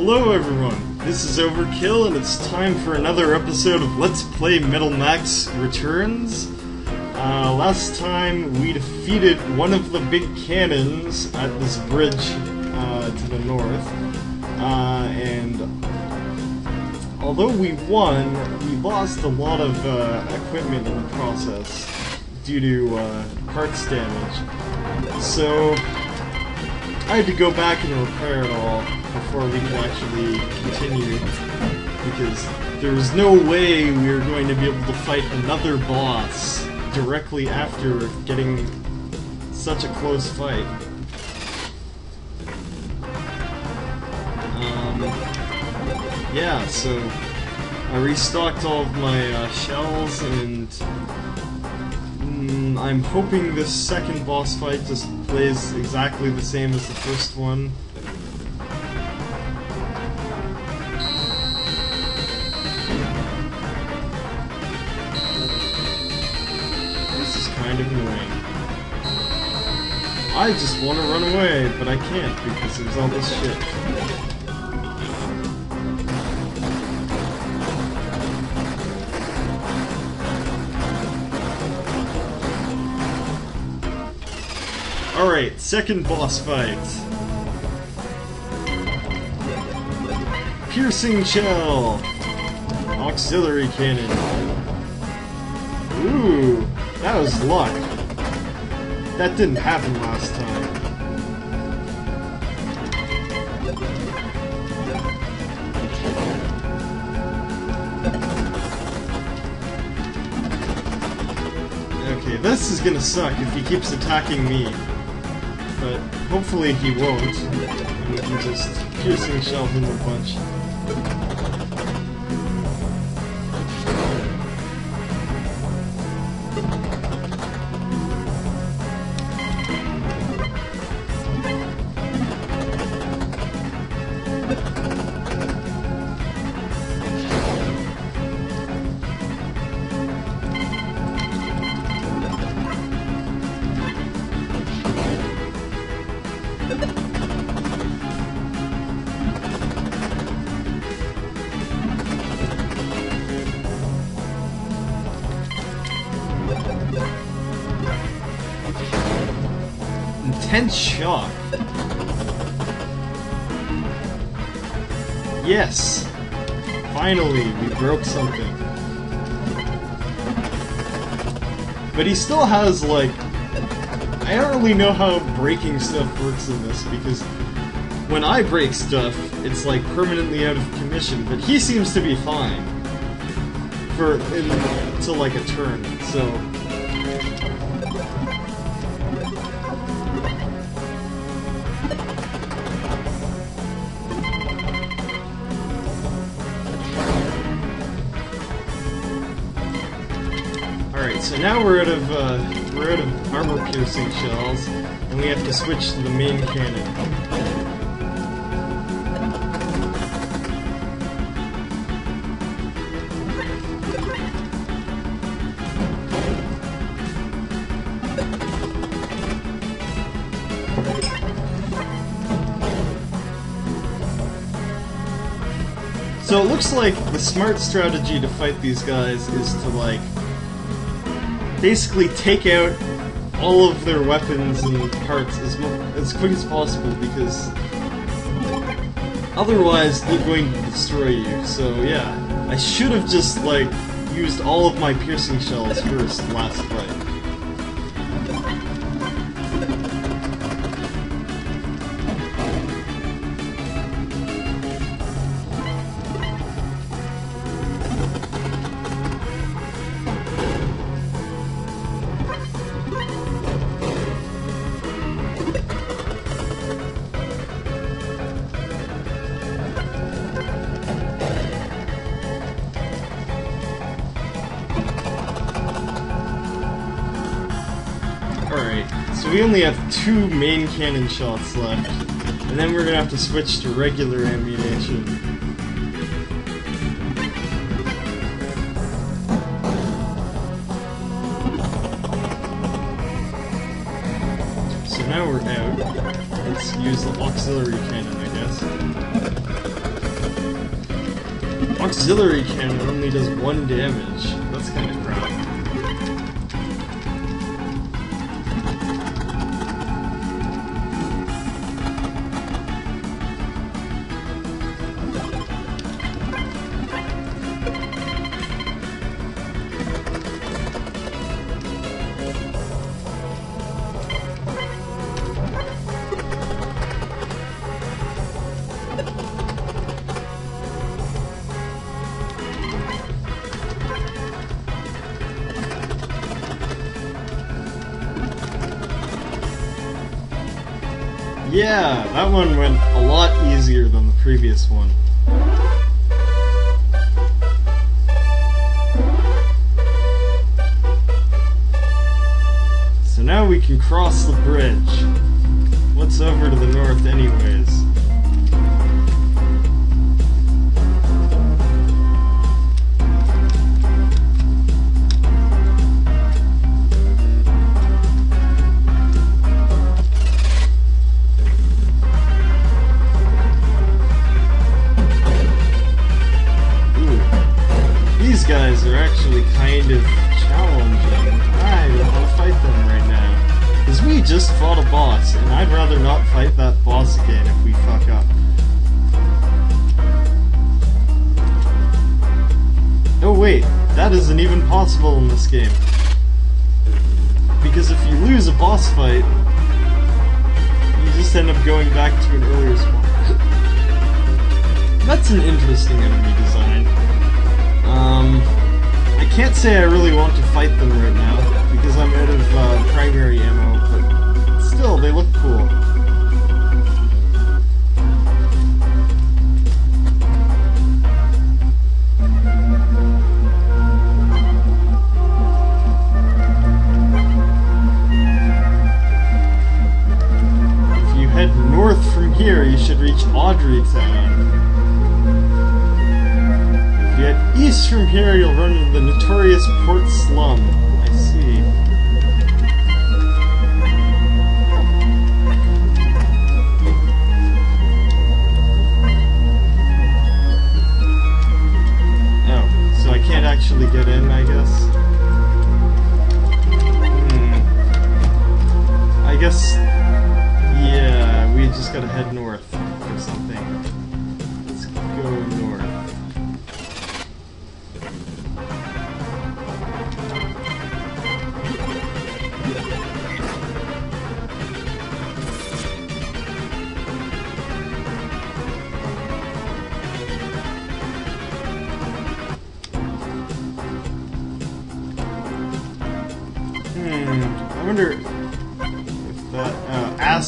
Hello everyone, this is Overkill and it's time for another episode of Let's Play Metal Max Returns. Uh, last time we defeated one of the big cannons at this bridge uh, to the north, uh, and although we won, we lost a lot of uh, equipment in the process due to uh, parts damage. So I had to go back and repair it all before we can actually continue because there was no way we were going to be able to fight another boss directly after getting such a close fight. Um, yeah, so I restocked all of my uh, shells and mm, I'm hoping this second boss fight just plays exactly the same as the first one. I just want to run away, but I can't because there's all this shit. Alright, second boss fight. Piercing Shell! Auxiliary Cannon. Ooh, that was luck. That didn't happen last time. Okay, this is gonna suck if he keeps attacking me. But hopefully he won't. And we can just piercing shell him a bunch. But he still has, like... I don't really know how breaking stuff works in this, because when I break stuff, it's like permanently out of commission, but he seems to be fine. For, in, until like a turn, so... now we're out of uh, we're out of armor piercing shells, and we have to switch to the main cannon. So it looks like the smart strategy to fight these guys is to like basically take out all of their weapons and parts as as quick as possible because otherwise they're going to destroy you. So yeah, I should have just like used all of my piercing shells first last fight. Two main cannon shots left, and then we're gonna have to switch to regular ammunition. So now we're out. Let's use the auxiliary cannon, I guess. Auxiliary cannon only does one damage. Anyways?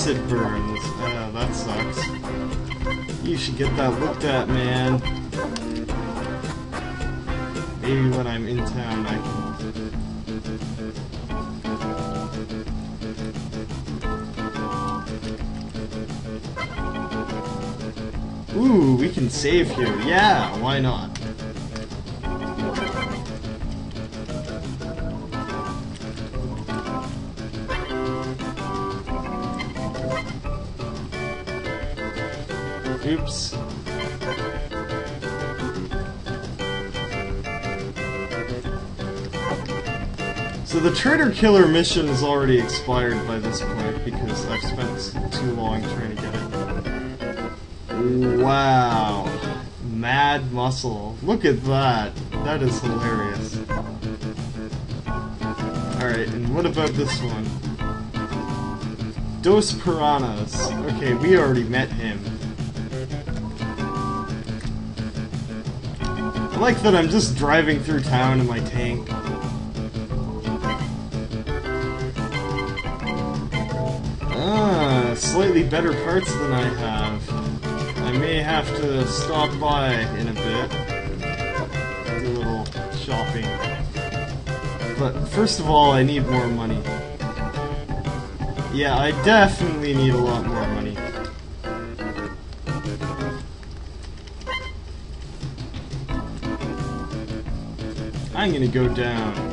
Acid burns. Uh, that sucks. You should get that looked at, man. Maybe when I'm in town, I can. Ooh, we can save here. Yeah, why not? Killer mission is already expired by this point because I've spent too long trying to get it. Wow. Mad Muscle. Look at that. That is hilarious. Alright, and what about this one? Dos Piranhas. Okay, we already met him. I like that I'm just driving through town in my tank. Slightly better parts than I have. I may have to stop by in a bit. Do a little shopping. But first of all, I need more money. Yeah, I definitely need a lot more money. I'm gonna go down.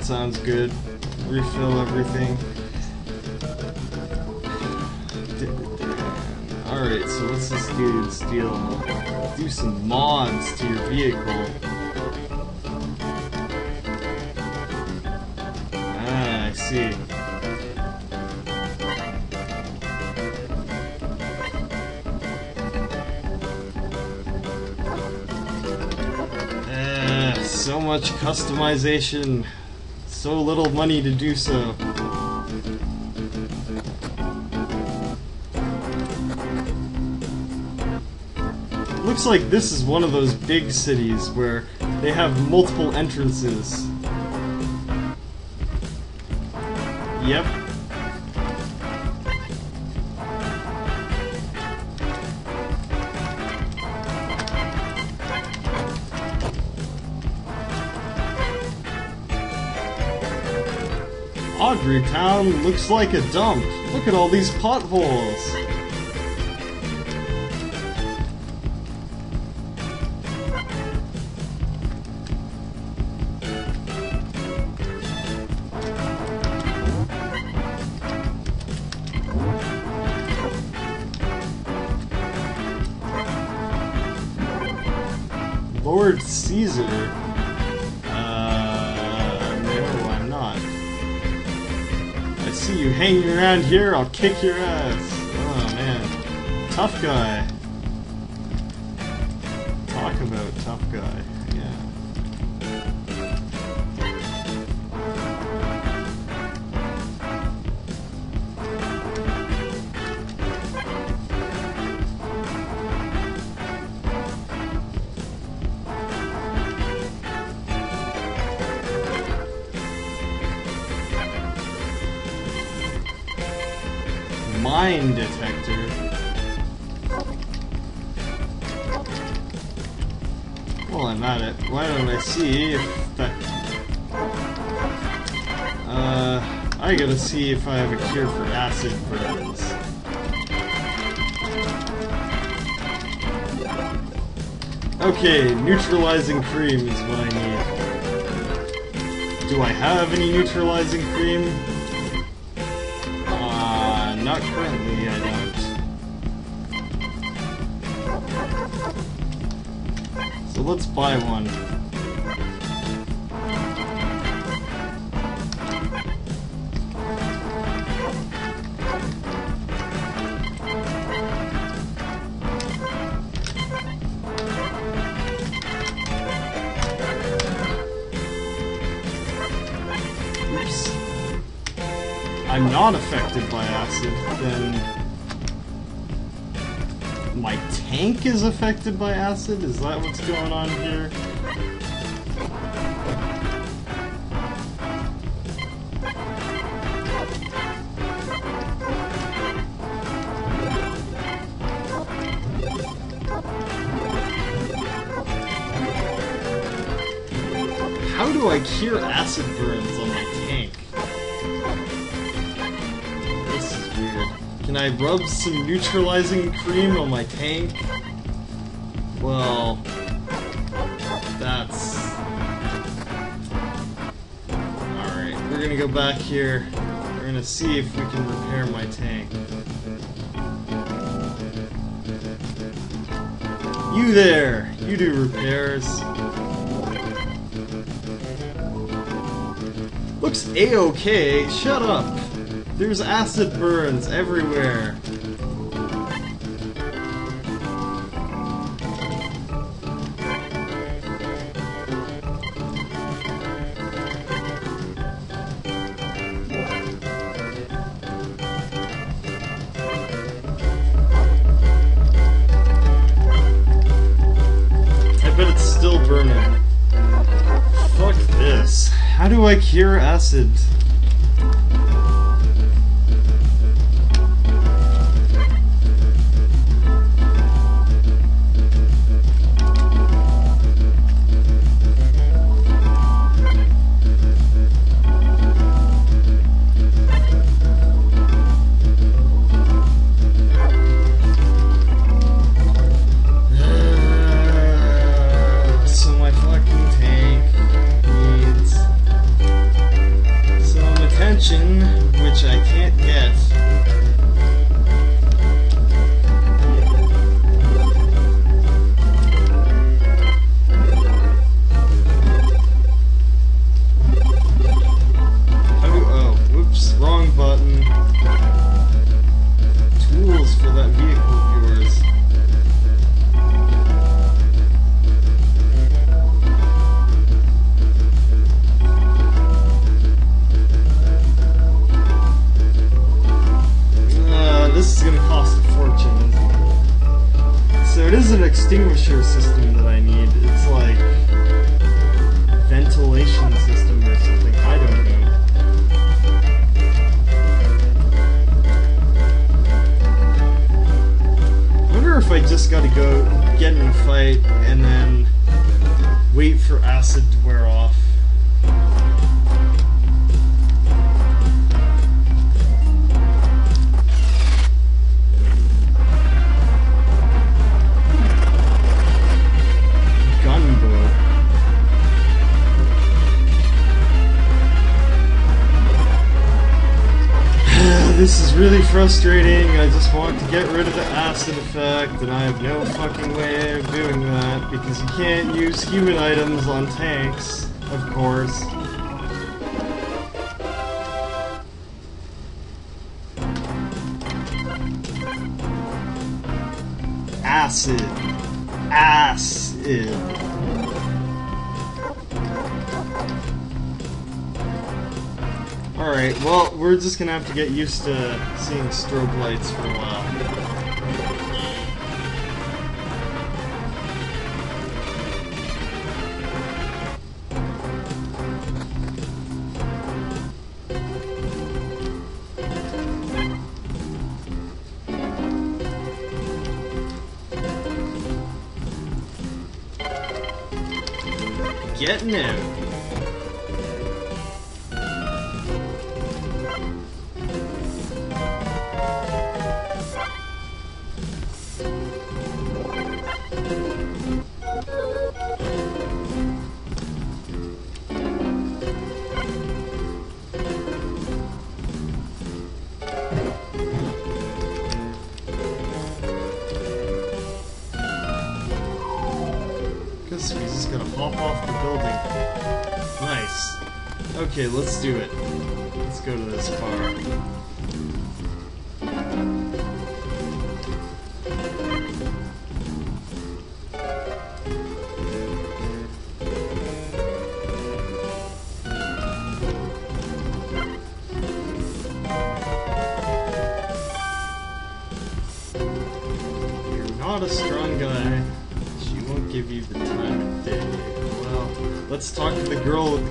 That sounds good. Refill everything. Alright, so what's this dude's deal? Do some mods to your vehicle. Ah, I see. Ah, so much customization so little money to do so. Looks like this is one of those big cities where they have multiple entrances. Yep. Audrey Town looks like a dump. Look at all these potholes. I'll kick your ass. Oh man. Tough guy. Mine detector. Well, I'm at it. Why don't I see if. Uh, I gotta see if I have a cure for acid burns. Okay, neutralizing cream is what I need. Do I have any neutralizing cream? Not currently, I don't. So let's buy one. I'm not affected by acid, then my tank is affected by acid? Is that what's going on here? Rub some neutralizing cream on my tank? Well, that's... Alright, we're gonna go back here. We're gonna see if we can repair my tank. You there! You do repairs. Looks a-okay. Shut up. There's acid burns everywhere. Just gotta go get in a fight and then wait for acid to wear off. This is really frustrating. I just want to get rid of the acid effect, and I have no fucking way of doing that because you can't use human items on tanks, of course. Acid. Acid. Alright, well, we're just gonna have to get used to seeing strobe lights for a while. Getting out.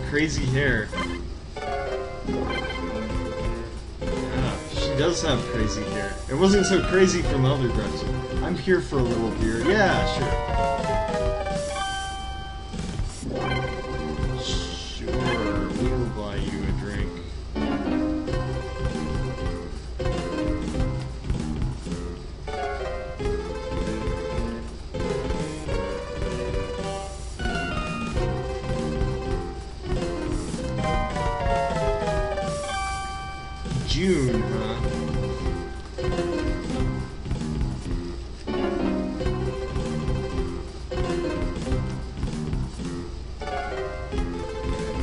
Crazy hair. Yeah, she does have crazy hair. It wasn't so crazy from Elder Grudge. I'm here for a little beer. Yeah, sure. June, huh?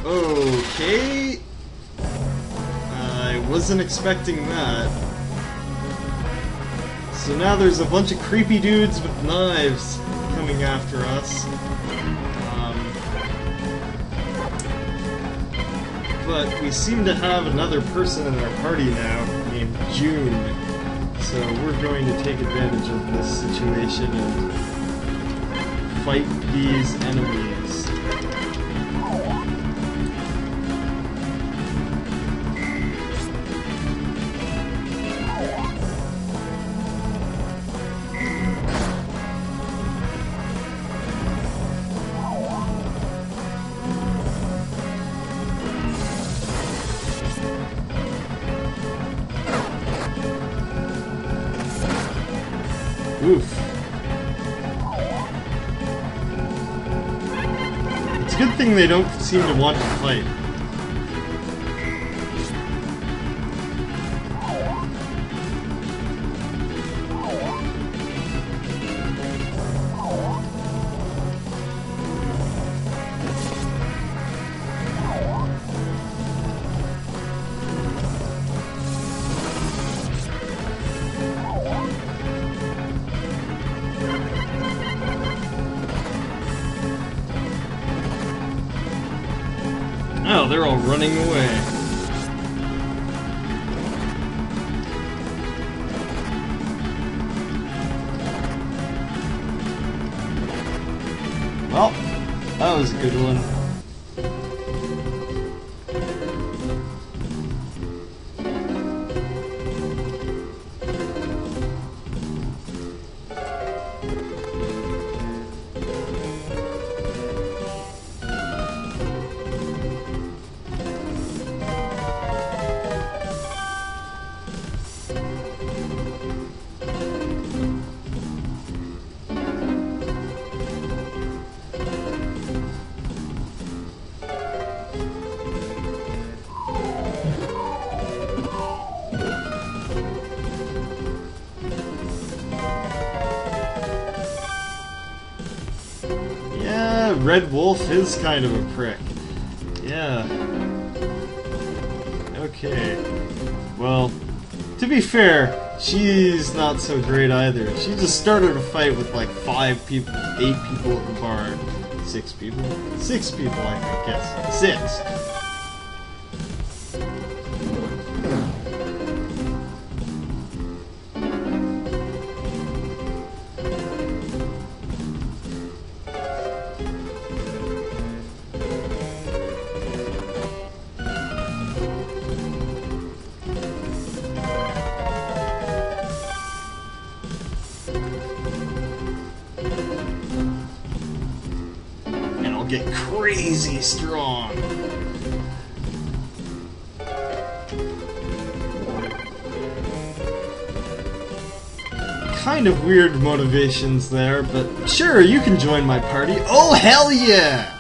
Okay. I wasn't expecting that. So now there's a bunch of creepy dudes with knives coming after us. But we seem to have another person in our party now named June. So we're going to take advantage of this situation and fight these enemies. Oof. It's a good thing they don't seem to want to fight. Red Wolf is kind of a prick. Yeah. Okay. Well, to be fair, she's not so great either. She just started a fight with like five people, eight people at the bar. Six people? Six people, I yes. Six. Crazy strong. Kind of weird motivations there, but sure, you can join my party. Oh, hell yeah!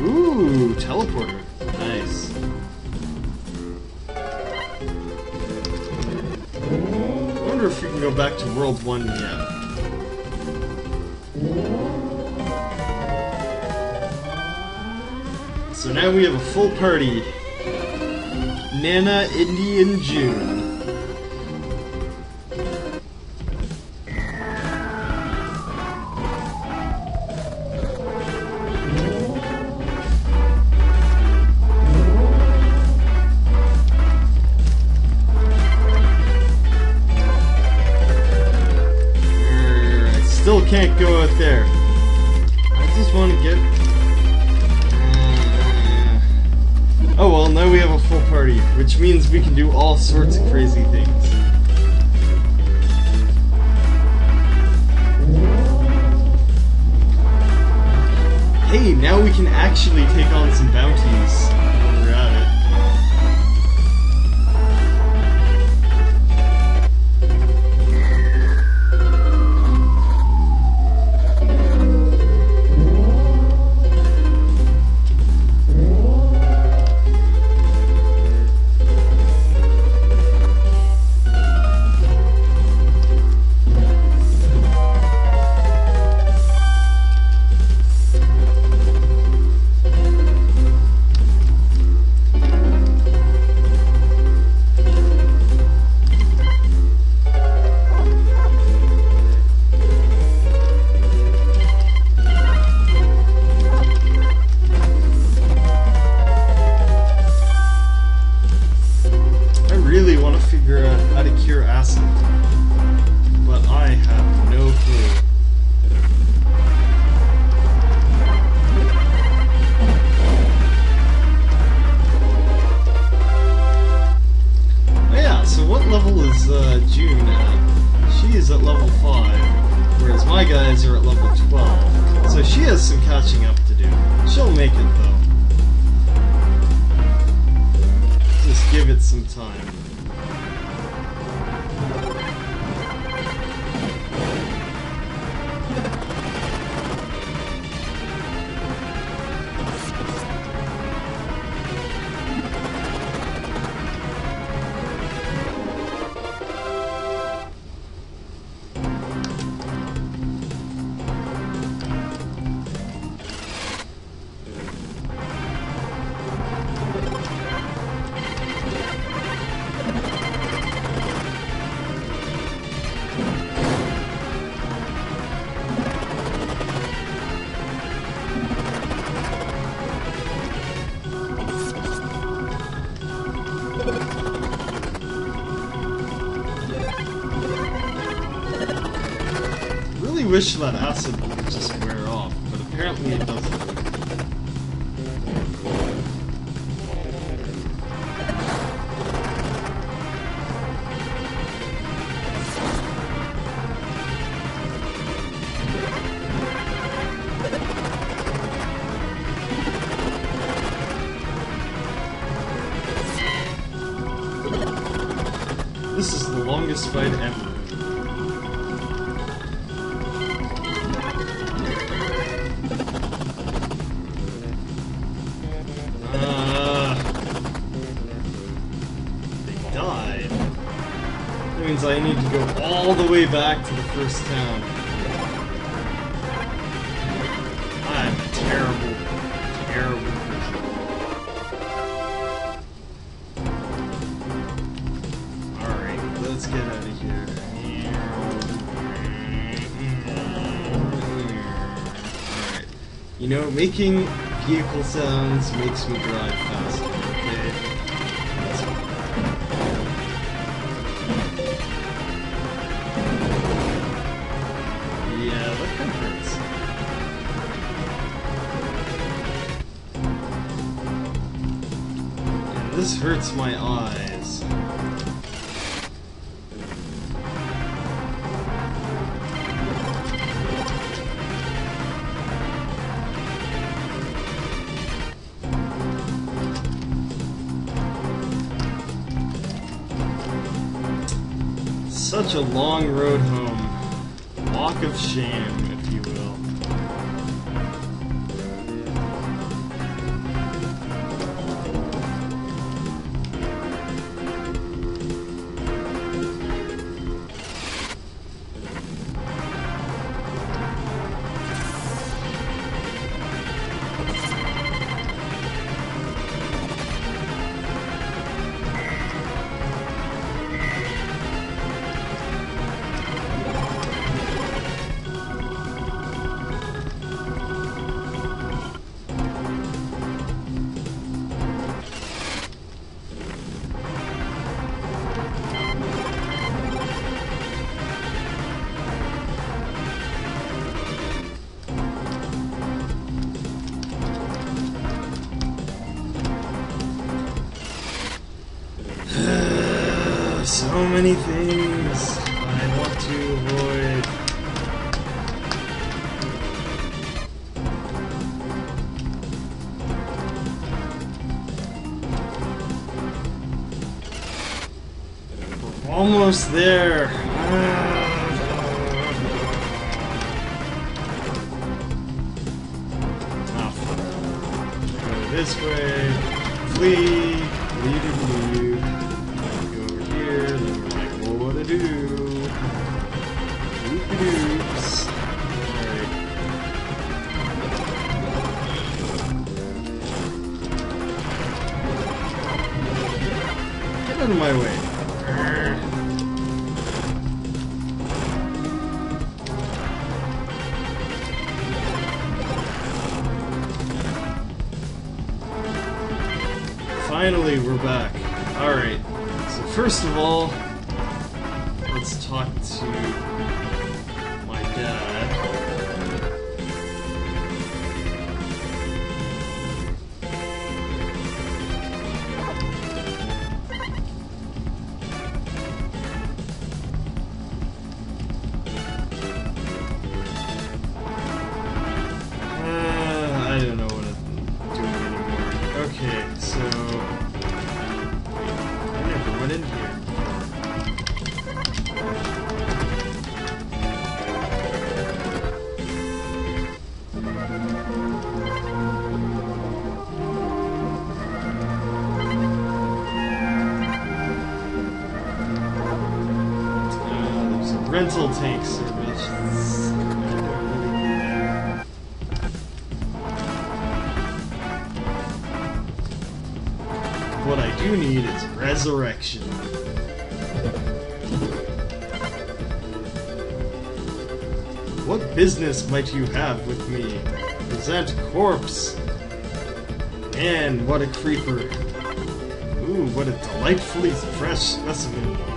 Ooh, teleporter. Nice. I wonder if we can go back to World 1 yet. So now we have a full party. Nana, Indy, and June. Can't go out there. I just want to get... Uh... Oh well, now we have a full party, which means we can do all sorts of crazy things. Hey, now we can actually take on some bounties. Wish that acid means I need to go all the way back to the first town. I'm terrible, terrible Alright, let's get out of here. You know, making vehicle sounds makes me drive faster, hurts my eyes. Such a long road home. Walk of shame, so many things I want to avoid. We're almost there. Finally, we're back. Alright, so first of all, let's talk to rental tank service. What I do need is resurrection. What business might you have with me? Present corpse. And what a creeper. Ooh, what a delightfully fresh specimen.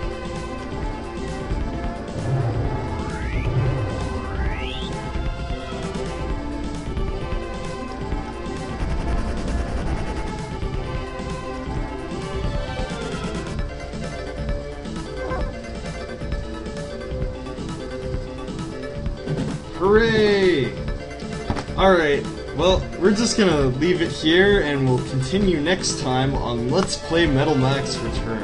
Just gonna leave it here and we'll continue next time on Let's Play Metal Max Return.